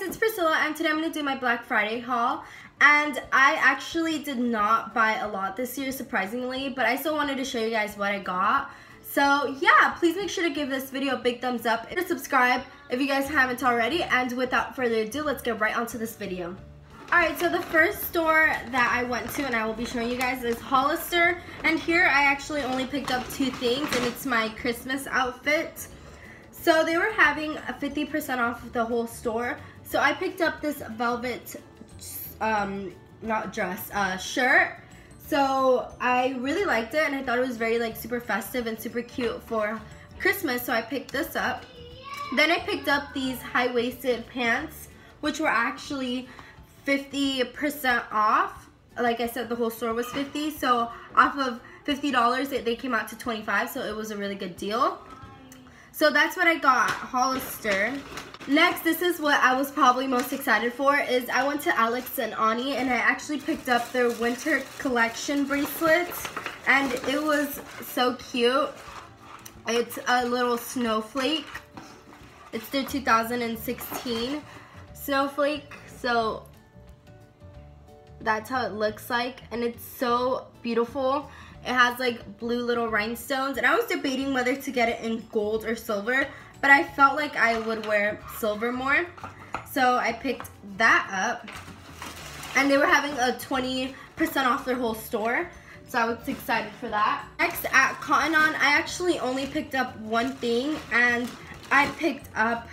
guys, it's Priscilla and today I'm going to do my Black Friday haul. And I actually did not buy a lot this year, surprisingly, but I still wanted to show you guys what I got. So yeah, please make sure to give this video a big thumbs up and subscribe if you guys haven't already. And without further ado, let's get right onto this video. Alright, so the first store that I went to and I will be showing you guys is Hollister. And here I actually only picked up two things and it's my Christmas outfit. So they were having a 50% off the whole store. So I picked up this velvet, um, not dress, uh, shirt. So I really liked it and I thought it was very like super festive and super cute for Christmas. So I picked this up. Then I picked up these high-waisted pants, which were actually 50% off. Like I said, the whole store was 50 So off of $50, they came out to 25 So it was a really good deal. So that's what I got, Hollister. Next, this is what I was probably most excited for, is I went to Alex and Ani and I actually picked up their winter collection bracelet and it was so cute. It's a little snowflake. It's their 2016 snowflake, so that's how it looks like and it's so beautiful. It has like blue little rhinestones and I was debating whether to get it in gold or silver but I felt like I would wear silver more so I picked that up and they were having a 20% off their whole store so I was excited for that. Next at Cotton On I actually only picked up one thing and I picked up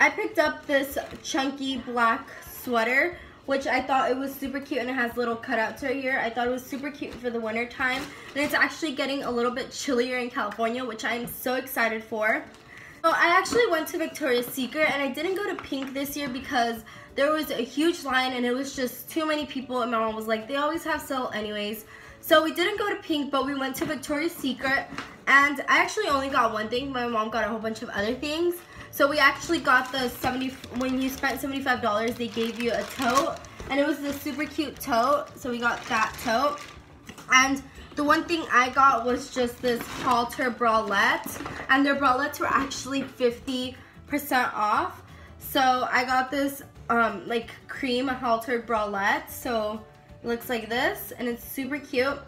I picked up this chunky black sweater which I thought it was super cute and it has little cutouts right here. I thought it was super cute for the winter time. And it's actually getting a little bit chillier in California, which I'm so excited for. So I actually went to Victoria's Secret and I didn't go to Pink this year because there was a huge line and it was just too many people and my mom was like, they always have sale anyways. So we didn't go to Pink, but we went to Victoria's Secret and I actually only got one thing. My mom got a whole bunch of other things. So we actually got the 70, when you spent $75, they gave you a tote. And it was this super cute tote. So we got that tote. And the one thing I got was just this halter bralette. And their bralettes were actually 50% off. So I got this um, like cream halter bralette. So it looks like this and it's super cute.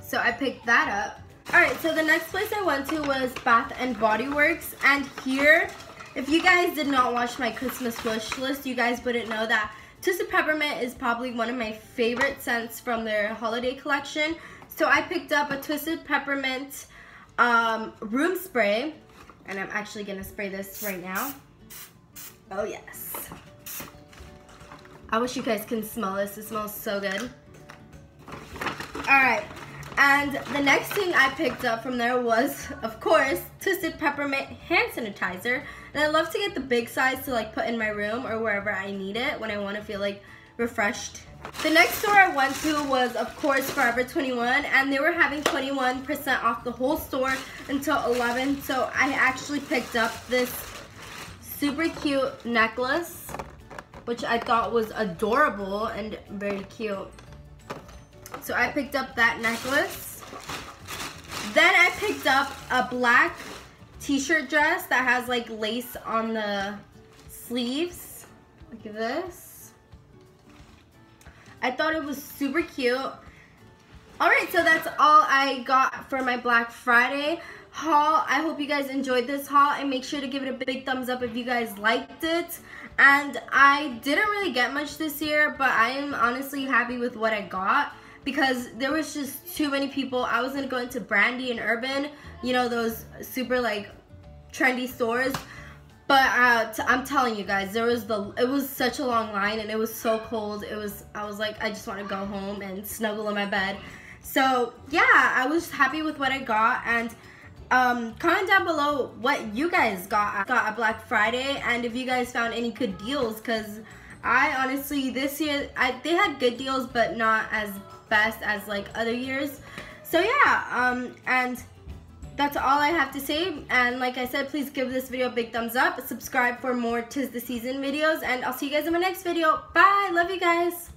So I picked that up. Alright, so the next place I went to was Bath and Body Works. And here, if you guys did not watch my Christmas wish list, you guys wouldn't know that Twisted Peppermint is probably one of my favorite scents from their holiday collection. So I picked up a Twisted Peppermint um, room spray. And I'm actually to spray this right now. Oh, yes. I wish you guys can smell this. It smells so good. Alright, and the next thing I picked up from there was, of course, Twisted Peppermint Hand Sanitizer. And I love to get the big size to like put in my room or wherever I need it when I want to feel like refreshed. The next store I went to was, of course, Forever 21. And they were having 21% off the whole store until 11. So I actually picked up this super cute necklace, which I thought was adorable and very cute. So I picked up that necklace. Then I picked up a black t-shirt dress that has like lace on the sleeves. Like this. I thought it was super cute. Alright, so that's all I got for my Black Friday haul. I hope you guys enjoyed this haul and make sure to give it a big thumbs up if you guys liked it. And I didn't really get much this year, but I am honestly happy with what I got because there was just too many people. I was gonna go into Brandy and Urban, you know, those super like trendy stores. But uh, I'm telling you guys, there was the it was such a long line and it was so cold. It was I was like I just want to go home and snuggle in my bed. So yeah, I was happy with what I got and um, comment down below what you guys got got at Black Friday and if you guys found any good deals because I honestly this year I they had good deals but not as best as like other years. So yeah, um, and that's all I have to say. And like I said, please give this video a big thumbs up. Subscribe for more Tis the Season videos. And I'll see you guys in my next video. Bye. Love you guys.